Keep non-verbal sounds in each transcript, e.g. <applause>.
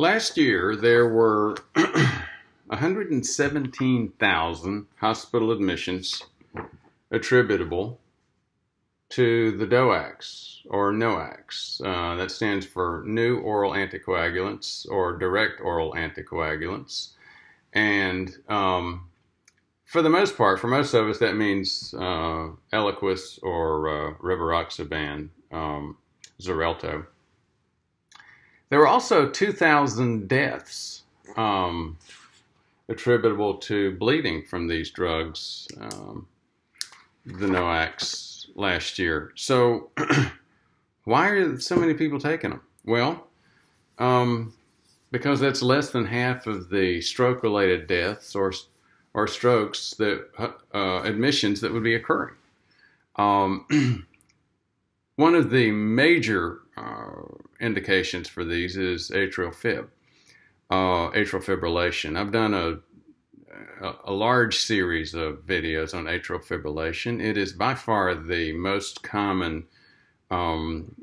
last year there were <clears throat> 117,000 hospital admissions attributable to the DOACs or NOACs. Uh, that stands for New Oral Anticoagulants or Direct Oral Anticoagulants. And um, for the most part, for most of us, that means uh, Eliquis or uh, Rivaroxaban, um, Xarelto. There were also 2,000 deaths um, attributable to bleeding from these drugs, um, the NOACs, last year. So, <clears throat> why are so many people taking them? Well, um, because that's less than half of the stroke-related deaths or or strokes that uh, admissions that would be occurring. Um, <clears throat> one of the major uh, indications for these is atrial fib uh, atrial fibrillation. I've done a, a, large series of videos on atrial fibrillation. It is by far the most common um,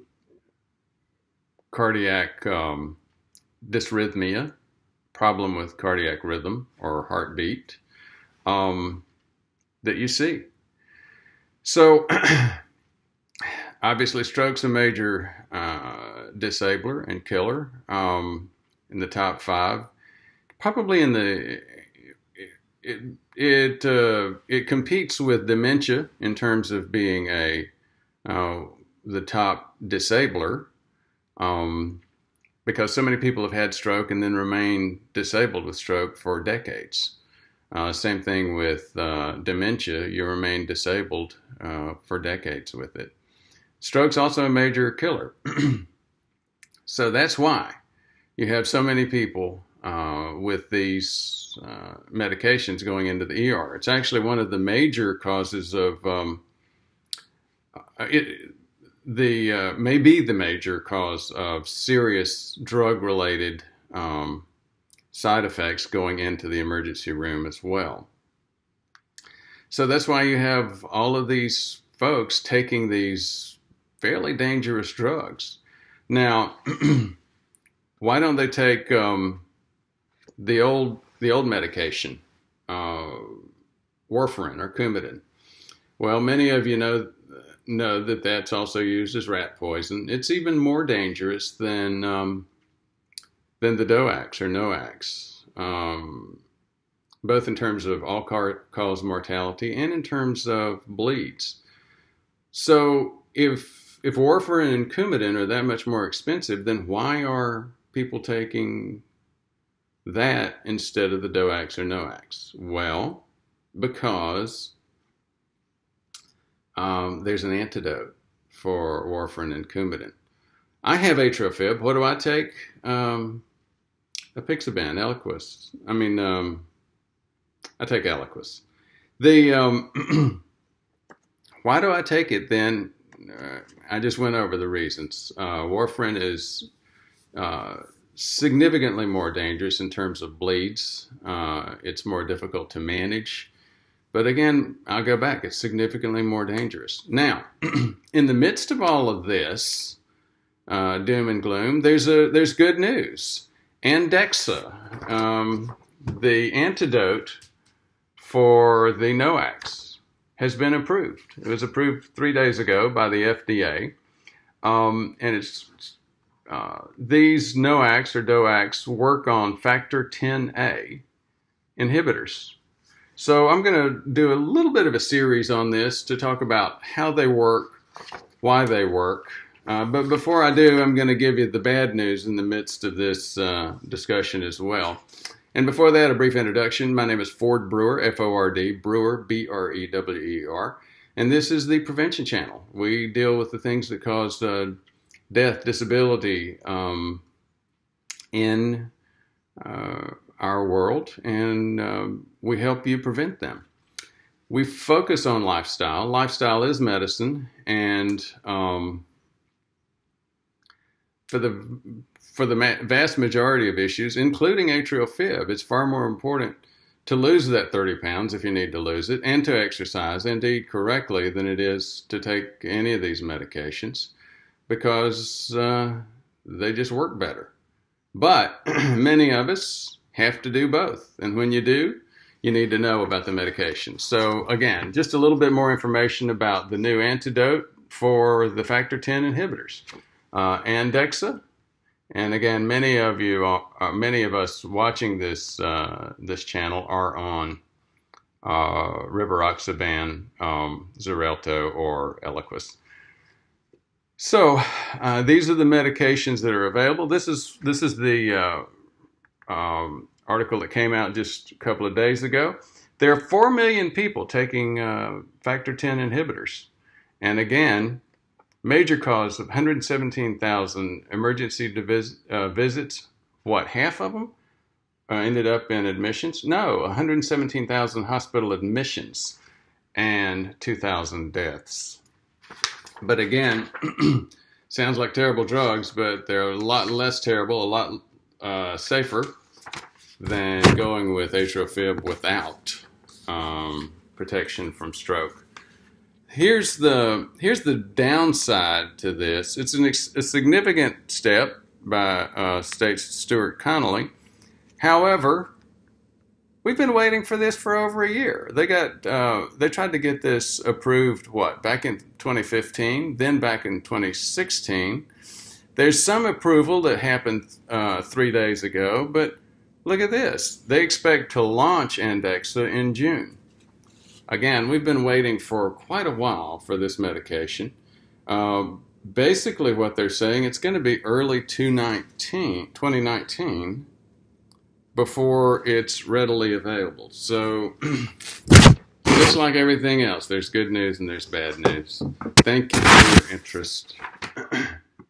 cardiac um, dysrhythmia, problem with cardiac rhythm or heartbeat um, that you see. So, <clears throat> obviously, stroke's a major uh, disabler and killer. Um, in the top five. Probably in the it it uh, it competes with dementia in terms of being a uh, the top disabler, um, because so many people have had stroke and then remain disabled with stroke for decades. Uh, same thing with uh, dementia; you remain disabled uh, for decades with it. Stroke's also a major killer, <clears throat> so that's why you have so many people uh, with these uh, medications going into the ER. It's actually one of the major causes of um, uh, it. The uh, may be the major cause of serious drug-related um, side effects going into the emergency room as well. So that's why you have all of these folks taking these fairly dangerous drugs. Now. <clears throat> why don't they take um, the old the old medication, uh, warfarin or Coumadin? Well, many of you know know that that's also used as rat poison. It's even more dangerous than um, than the DOACs or NOACs, um, both in terms of all cause mortality and in terms of bleeds. So if if warfarin and Coumadin are that much more expensive, then why are people taking that instead of the DOACs or NOACs? Well, because um, there's an antidote for warfarin and Coumadin. I have atrial fib. What do I take? Um, apixaban, Eliquis. I mean, um, I take Eliquis. The um, <clears throat> why do I take it then? Uh, I just went over the reasons. Uh, warfarin is uh, significantly more dangerous in terms of bleeds. Uh, it's more difficult to manage. But again, I'll go back, it's significantly more dangerous. Now, <clears throat> in the midst of all of this uh, doom and gloom, there's, a, there's good news. Andexxa, um, the antidote for the NOACs, has been approved. It was approved three days ago by the FDA. Um, and it's uh, these NOACs or DOACs work on factor 10A inhibitors. So I'm going to do a little bit of a series on this to talk about how they work, why they work. Uh, but before I do, I'm going to give you the bad news in the midst of this uh, discussion as well. And before that, a brief introduction. My name is Ford Brewer, F-O-R-D, Brewer, B-R-E-W-E-R. And this is the Prevention Channel. We deal with the things that cause uh, death, disability um, in uh, our world, and uh, we help you prevent them. We focus on lifestyle. Lifestyle is medicine, and um, for the for the vast majority of issues, including atrial fib, it's far more important to lose that 30 pounds if you need to lose it and to exercise and eat correctly than it is to take any of these medications because uh, they just work better. But <clears throat> many of us have to do both. And when you do, you need to know about the medication. So, again, just a little bit more information about the new antidote for the factor 10 inhibitors. Uh, Andexxa, and again, many of you, are, uh, many of us watching this uh, this channel are on uh, Rivaroxaban, um, Xarelto, or Eliquis. So uh, these are the medications that are available. This is this is the uh, um, article that came out just a couple of days ago. There are four million people taking uh, factor 10 inhibitors, and again, major cause of 117,000 emergency vis- uh, visits. What half of them uh, ended up in admissions? No, 117,000 hospital admissions and 2,000 deaths. But again, <clears throat> sounds like terrible drugs, but they're a lot less terrible, a lot uh, safer than going with atrial fib without um, protection from stroke. Here's the here's the downside to this. It's an a significant step by uh, States Stuart Connolly. However, We've been waiting for this for over a year. They got uh, they tried to get this approved what back in 2015, then back in 2016. There's some approval that happened uh, three days ago, but look at this. They expect to launch Andexxa in June. Again, we've been waiting for quite a while for this medication. Uh, basically, what they're saying it's going to be early 2019, 2019 before it's readily available. So, <clears throat> just like everything else, there's good news and there's bad news. Thank you for your interest.